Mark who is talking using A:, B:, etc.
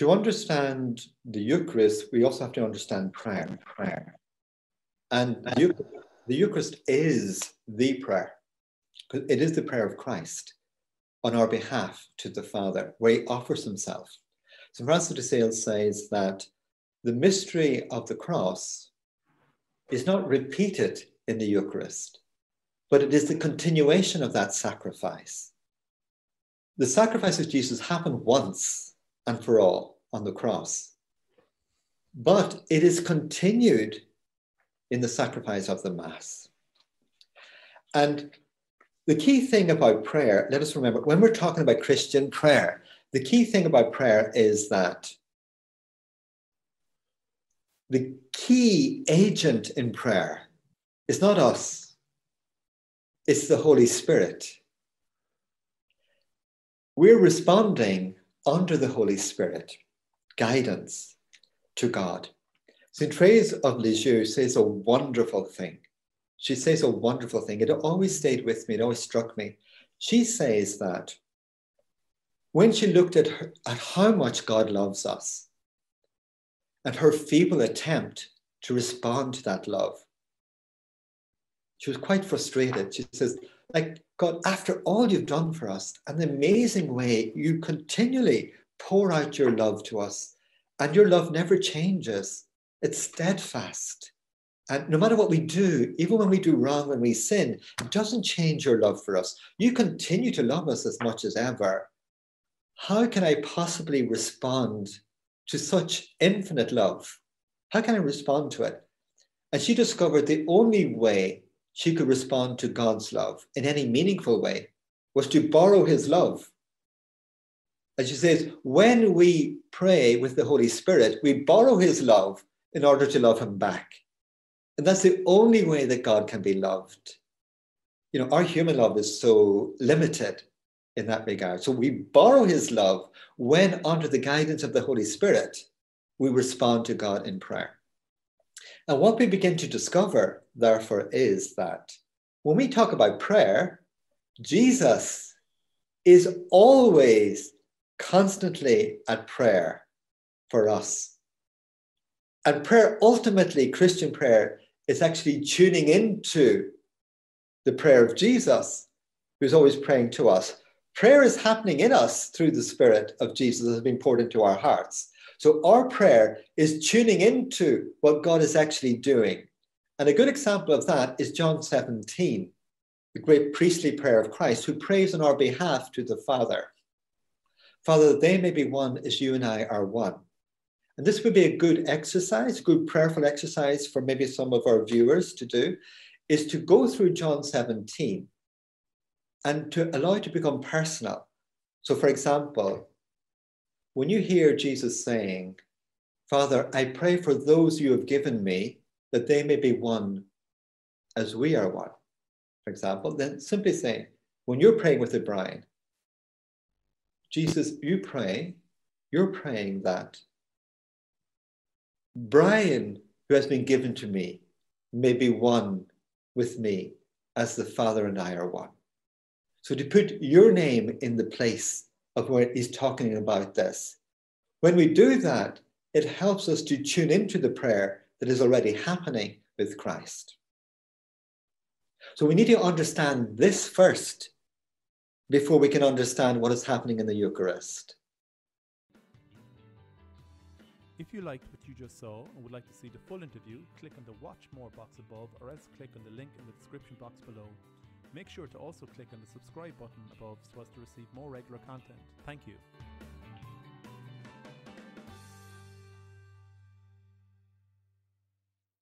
A: to understand the Eucharist, we also have to understand prayer. Prayer, and the Eucharist is the prayer. It is the prayer of Christ on our behalf to the Father, where he offers himself. So Francis de Sales says that the mystery of the cross is not repeated in the Eucharist, but it is the continuation of that sacrifice. The sacrifice of Jesus happened once and for all on the cross, but it is continued in the sacrifice of the Mass. And the key thing about prayer, let us remember, when we're talking about Christian prayer, the key thing about prayer is that the key agent in prayer is not us, it's the Holy Spirit. We're responding under the Holy Spirit guidance to God. St. Therese of Lisieux says a wonderful thing. She says a wonderful thing. It always stayed with me, it always struck me. She says that when she looked at, her, at how much God loves us and her feeble attempt to respond to that love, she was quite frustrated. She says, like, God, after all you've done for us, an amazing way you continually pour out your love to us, and your love never changes. It's steadfast. And no matter what we do, even when we do wrong, when we sin, it doesn't change your love for us. You continue to love us as much as ever. How can I possibly respond to such infinite love? How can I respond to it? And she discovered the only way she could respond to God's love in any meaningful way was to borrow his love. And she says, when we pray with the Holy Spirit, we borrow his love in order to love him back. And that's the only way that God can be loved. You know, our human love is so limited in that regard. So we borrow his love when, under the guidance of the Holy Spirit, we respond to God in prayer. And what we begin to discover, therefore, is that when we talk about prayer, Jesus is always constantly at prayer for us. And prayer, ultimately, Christian prayer, is actually tuning into the prayer of Jesus, who's always praying to us. Prayer is happening in us through the Spirit of Jesus that has been poured into our hearts. So our prayer is tuning into what God is actually doing. And a good example of that is John 17, the great priestly prayer of Christ, who prays on our behalf to the Father. Father, that they may be one as you and I are one. And this would be a good exercise, good prayerful exercise for maybe some of our viewers to do, is to go through John 17 and to allow it to become personal. So, for example, when you hear Jesus saying, Father, I pray for those you have given me that they may be one as we are one, for example, then simply say, when you're praying with the Brian, Jesus, you pray, you're praying that Brian, who has been given to me, may be one with me as the Father and I are one. So to put your name in the place of where he's talking about this, when we do that, it helps us to tune into the prayer that is already happening with Christ. So we need to understand this first before we can understand what is happening in the Eucharist.
B: If you liked what you just saw and would like to see the full interview, click on the Watch More box above or else click on the link in the description box below. Make sure to also click on the subscribe button above so as to receive more regular content. Thank you.